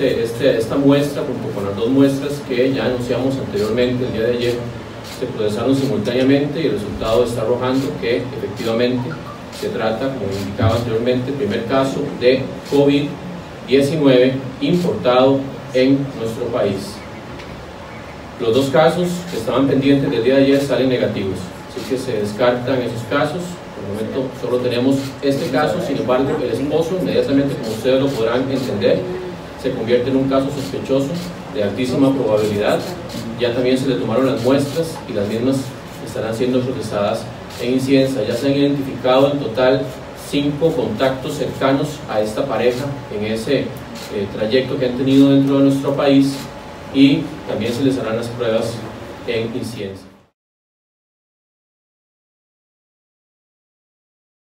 Este, esta muestra, junto con las dos muestras que ya anunciamos anteriormente el día de ayer, se procesaron simultáneamente y el resultado está arrojando que efectivamente se trata, como indicaba anteriormente, el primer caso de COVID-19 importado en nuestro país. Los dos casos que estaban pendientes del día de ayer salen negativos, así que se descartan esos casos. Por el momento solo tenemos este caso, sin embargo, el esposo, inmediatamente, como ustedes lo podrán entender, se convierte en un caso sospechoso de altísima probabilidad. Ya también se le tomaron las muestras y las mismas estarán siendo procesadas en incidencia. Ya se han identificado en total cinco contactos cercanos a esta pareja en ese eh, trayecto que han tenido dentro de nuestro país y también se les harán las pruebas en incidencia.